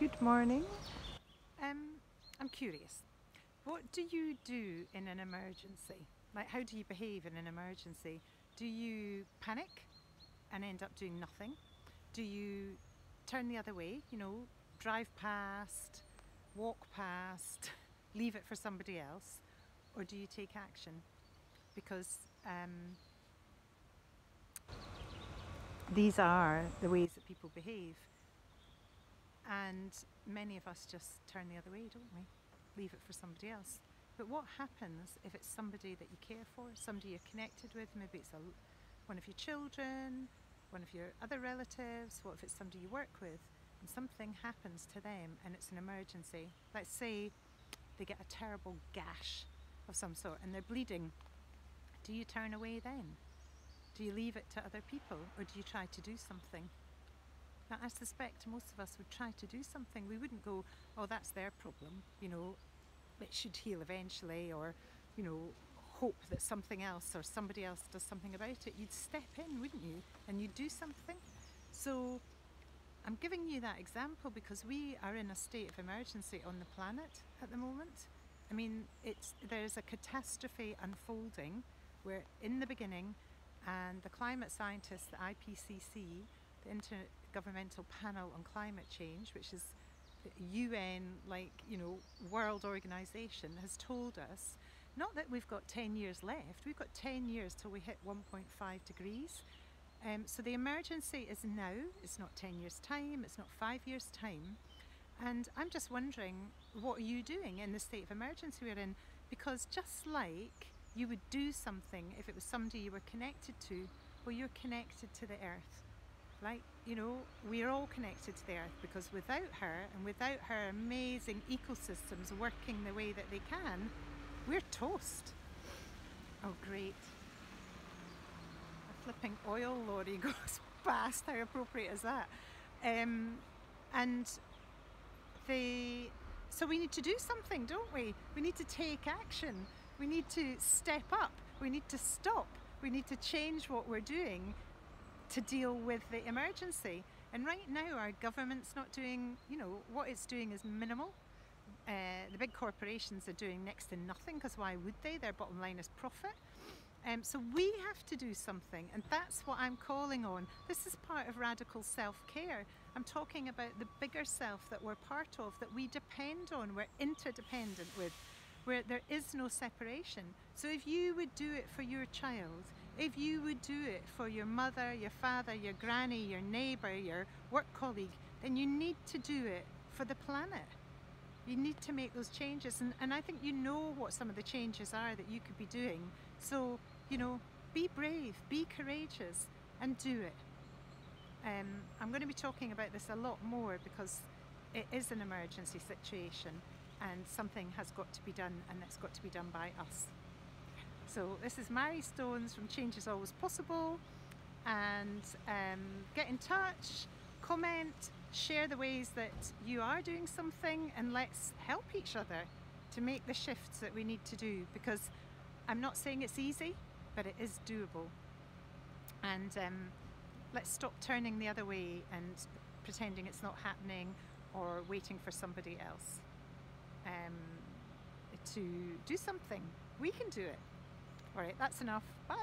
Good morning. Um, I'm curious. What do you do in an emergency? Like, how do you behave in an emergency? Do you panic and end up doing nothing? Do you turn the other way, you know, drive past, walk past, leave it for somebody else? Or do you take action? Because um, these are the ways that people behave. And many of us just turn the other way, don't we? Leave it for somebody else. But what happens if it's somebody that you care for, somebody you're connected with? Maybe it's a, one of your children, one of your other relatives. What if it's somebody you work with and something happens to them and it's an emergency? Let's say they get a terrible gash of some sort and they're bleeding. Do you turn away then? Do you leave it to other people or do you try to do something? Now, I suspect most of us would try to do something. We wouldn't go, oh, that's their problem, you know, it should heal eventually, or, you know, hope that something else or somebody else does something about it. You'd step in, wouldn't you? And you'd do something. So, I'm giving you that example because we are in a state of emergency on the planet at the moment. I mean, it's there's a catastrophe unfolding. We're in the beginning, and the climate scientists, the IPCC, the Intergovernmental Panel on Climate Change, which is the UN, like, you know, world organization, has told us not that we've got 10 years left, we've got 10 years till we hit 1.5 degrees. Um, so the emergency is now, it's not 10 years' time, it's not five years' time. And I'm just wondering, what are you doing in the state of emergency we're in? Because just like you would do something if it was somebody you were connected to, well, you're connected to the earth like you know we're all connected to the earth because without her and without her amazing ecosystems working the way that they can we're toast. Oh great. A flipping oil lorry goes past. How appropriate is that? Um, and the so we need to do something don't we? We need to take action. We need to step up. We need to stop. We need to change what we're doing to deal with the emergency. And right now, our government's not doing, you know, what it's doing is minimal. Uh, the big corporations are doing next to nothing because why would they? Their bottom line is profit. Um, so we have to do something, and that's what I'm calling on. This is part of radical self care. I'm talking about the bigger self that we're part of, that we depend on, we're interdependent with where there is no separation. So if you would do it for your child, if you would do it for your mother, your father, your granny, your neighbour, your work colleague, then you need to do it for the planet. You need to make those changes. And, and I think you know what some of the changes are that you could be doing. So, you know, be brave, be courageous, and do it. Um, I'm going to be talking about this a lot more because it is an emergency situation and something has got to be done and it's got to be done by us. So this is Mairi Stones from Change is Always Possible and um, get in touch, comment, share the ways that you are doing something and let's help each other to make the shifts that we need to do because I'm not saying it's easy but it is doable and um, let's stop turning the other way and pretending it's not happening or waiting for somebody else um, to do something. We can do it. All right, that's enough. Bye.